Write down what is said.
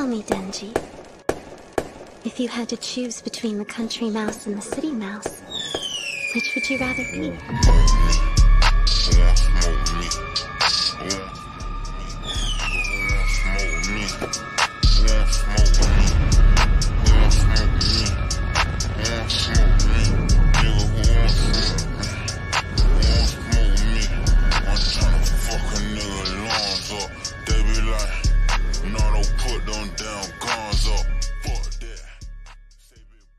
Tell me, Denji. If you had to choose between the country mouse and the city mouse, which would you rather be? up.